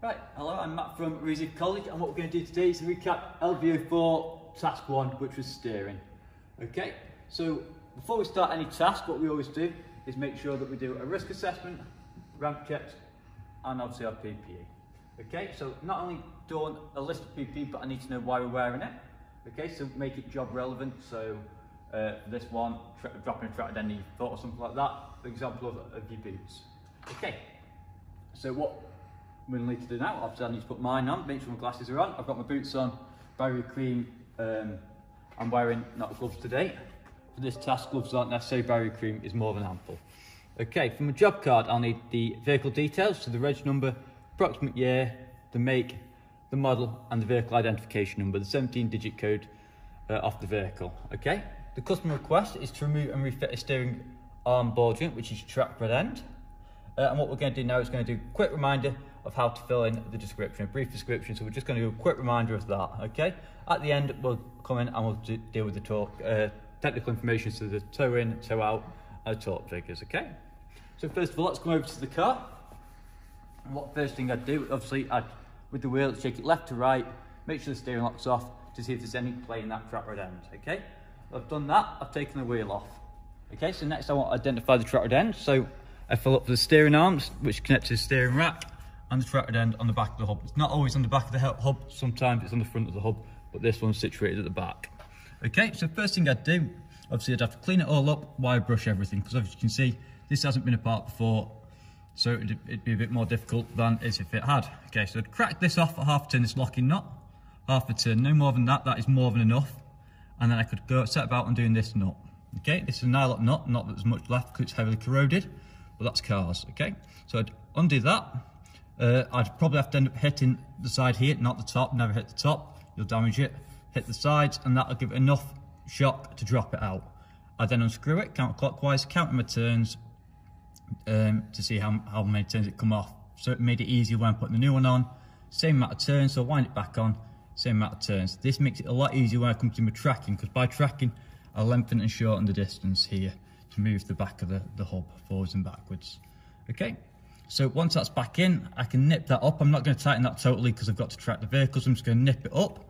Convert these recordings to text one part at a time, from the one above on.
Right, hello, I'm Matt from Reezy College and what we're going to do today is recap LVO4 task 1 which was steering. Okay, so before we start any task what we always do is make sure that we do a risk assessment, ramp checks and obviously our PPE. Okay, so not only do I want a list of PPE but I need to know why we're wearing it. Okay, so make it job relevant, so uh, this one, dropping a track at any thought or something like that, example of, of your boots. Okay, so what we need to do now, obviously I need to put mine on, make sure my glasses are on. I've got my boots on, Barrier Cream, um, I'm wearing not gloves today. For this task, gloves aren't necessary, Barrier Cream is more than ample. Okay, for my job card, I'll need the vehicle details, so the reg number, approximate year, the make, the model, and the vehicle identification number, the 17 digit code uh, off the vehicle, okay? The customer request is to remove and refit a steering arm ball joint, which is track rod end. Uh, and what we're going to do now is going to do a quick reminder of how to fill in the description, a brief description. So we're just going to do a quick reminder of that, okay? At the end, we'll come in and we'll deal with the talk, uh, technical information, so the toe in, toe out, and torque figures, okay? So first of all, let's come over to the car. And what first thing I'd do, obviously, I'd, with the wheel, shake it left to right, make sure the steering lock's off to see if there's any play in that track rod end, okay? I've done that, I've taken the wheel off. Okay, so next I want to identify the track rod end. So I fill up the steering arms, which connect to the steering rack, and the rod end on the back of the hub. It's not always on the back of the hub, sometimes it's on the front of the hub, but this one's situated at the back. Okay, so first thing I'd do, obviously I'd have to clean it all up, wire brush everything, because as you can see, this hasn't been apart before, so it'd, it'd, be a bit more difficult than as if it had. Okay, so I'd crack this off at half turn, this locking nut, half a turn, no more than that, that is more than enough. And then I could go set about on doing this nut. Okay, this is a nylock nut, not that there's much left because it's heavily corroded, but that's cars, okay? So I'd undo that. Uh, I'd probably have to end up hitting the side here, not the top, never hit the top, you'll damage it. Hit the sides and that'll give it enough shock to drop it out. I then unscrew it counterclockwise, counting my turns um, to see how, how many turns it come off. So it made it easier when putting the new one on. Same amount of turns, so wind it back on, same amount of turns. This makes it a lot easier when I come to my tracking, because by tracking, I lengthen and shorten the distance here to move the back of the, the hub forwards and backwards. Okay, so once that's back in, I can nip that up. I'm not going to tighten that totally because I've got to track the vehicle, so I'm just going to nip it up,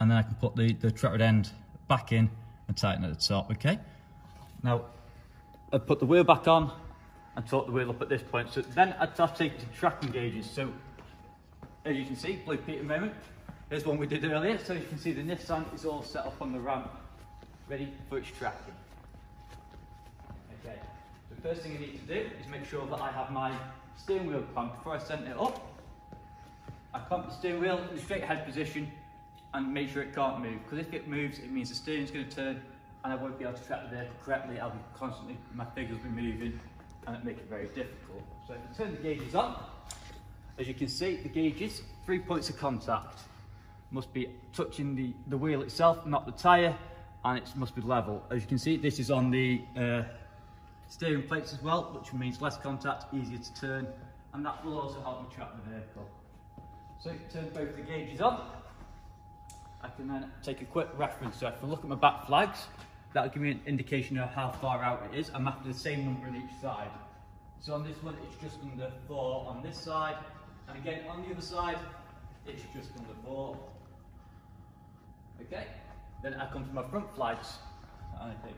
and then I can put the, the track end back in and tighten at the top, okay? Now, I put the wheel back on and torque the wheel up at this point. So then I'd have to take it tracking gauges. So as you can see, Blue Peter moment, here's one we did earlier. So you can see the Nissan is all set up on the ramp, ready for its tracking. First thing I need to do is make sure that I have my steering wheel clamped before I send it up. I clamp the steering wheel in the straight head position and make sure it can't move. Because if it moves, it means the steering's going to turn and I won't be able to track the vehicle correctly. I'll be constantly, my fingers will be moving and it make it very difficult. So if I turn the gauges on, as you can see, the gauges, three points of contact. Must be touching the, the wheel itself, not the tyre, and it must be level. As you can see, this is on the uh, steering plates as well, which means less contact, easier to turn, and that will also help me track the vehicle. So turn both the gauges on. I can then take a quick reference. So if I look at my back flags, that'll give me an indication of how far out it is. I'm after the same number on each side. So on this one, it's just under four on this side. And again, on the other side, it's just under four. Okay, then I come to my front flags.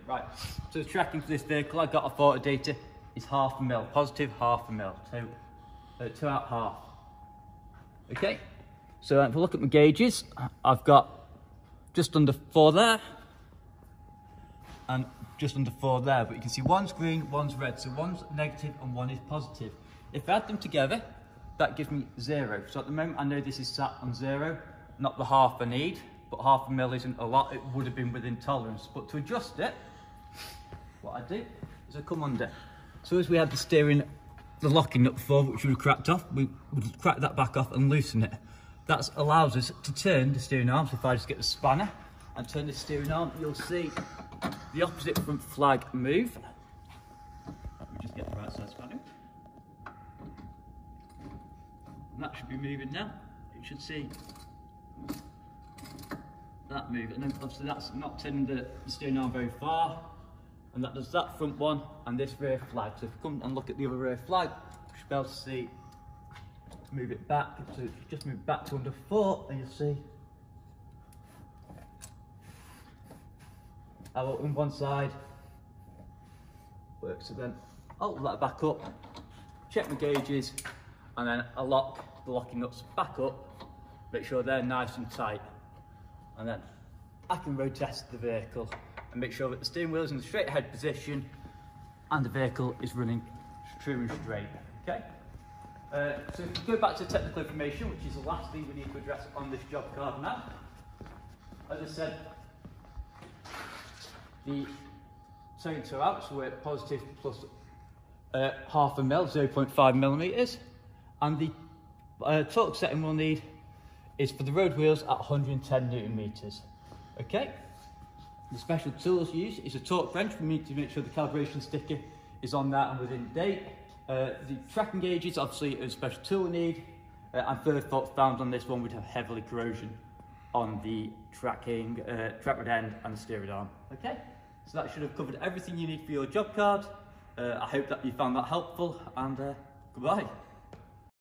Right, so tracking for this vehicle, I got a photo data, is half a mil, positive half a mil, two, uh, toe out half. Okay, so if I look at my gauges, I've got just under four there, and just under four there, but you can see one's green, one's red, so one's negative and one is positive. If I add them together, that gives me zero. So at the moment, I know this is sat on zero, not the half I need, but half a mil isn't a lot, it would have been within tolerance. But to adjust it, what I do is I come under. So as we had the steering, the locking nut before, which we cracked off, we would crack that back off and loosen it. That allows us to turn the steering arm. So if I just get the spanner and turn the steering arm, you'll see the opposite front flag move. Let me just get the right side spanner. And that should be moving now. You should see that move. And then obviously that's not turning the, steering arm very far. And that does that front one and this rear flag. So if you come and look at the other rear flag, you should be able to see move it back. So just move back to under underfoot and you'll see. I'll open one side. Works so then I'll that back up, check my gauges, and then I lock the locking nuts back up, make sure they're nice and tight. And then I can road test the vehicle and make sure that the steering wheel is in the straight ahead position and the vehicle is running true and straight, okay? Uh, so if we go back to technical information, which is the last thing we need to address on this job card now. As I said, the towing toe out, so we're positive plus uh, half a mil, 0.5 millimeters. And the uh, torque setting we'll need is for the road wheels at 110 newton meters. Okay? The special tools used is a torque wrench. We need to make sure the calibration sticker is on that and within date. Uh, the tracking gauges, obviously, a special tool need. Uh, and third fault found on this one would have heavily corrosion on the tracking, uh, rod end and the steering arm. Okay? So that should have covered everything you need for your job card. Uh, I hope that you found that helpful and uh, goodbye.